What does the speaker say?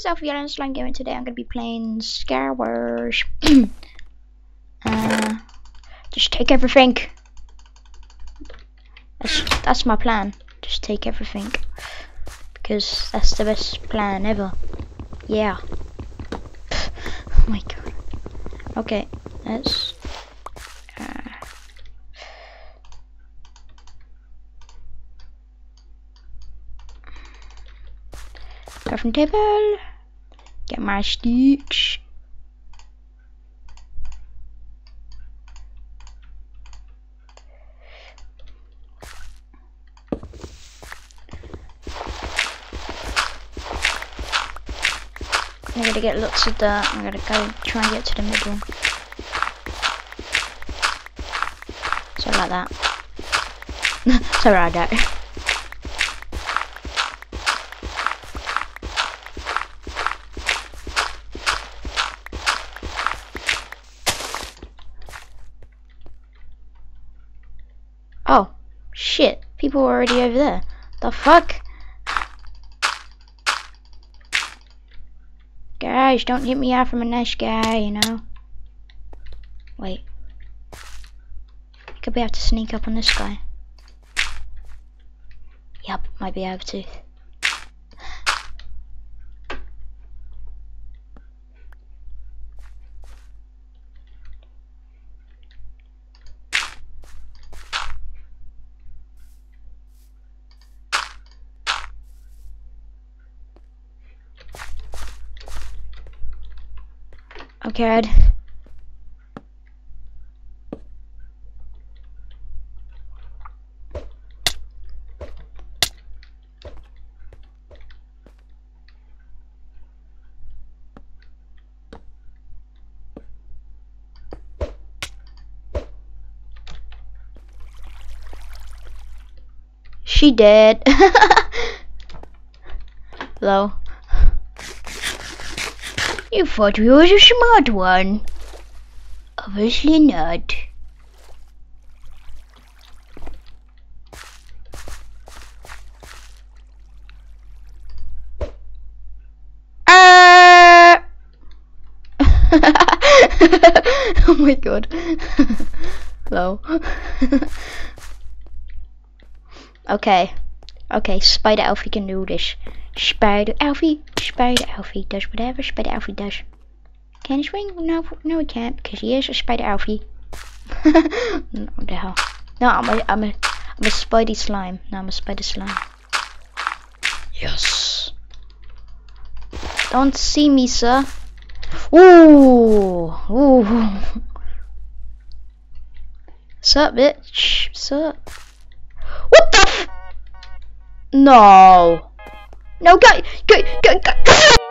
guys, Alfie Allen Slime. Today I'm going to be playing Skywars. uh, just take everything. That's, that's my plan. Just take everything. Because that's the best plan ever. Yeah. oh my god. Okay, let's... Uh, crafting table. Get my sticks. I'm gonna get lots of dirt. I'm gonna go try and get to the middle. So like that. Sorry, I don't. Oh, shit. People are already over there. The fuck? Guys, don't hit me out from a nice guy, you know? Wait. Could be able to sneak up on this guy. Yep, might be able to. Okay, Ed. She did. Hello. You thought we was a smart one. Obviously not. Uh... oh my god. Hello. okay. Okay, Spider Alfie can do this. Spider Alfie, Spider Alfie does whatever Spider Alfie does. Can he swing? No, no he can't because he is a Spider Alfie. no, the hell. No, I'm a, I'm a, I'm a Spidey slime. No, I'm a Spider slime. Yes. Don't see me, sir. Ooh, ooh. Sup, bitch? Sup? No. No, go, go, go, go.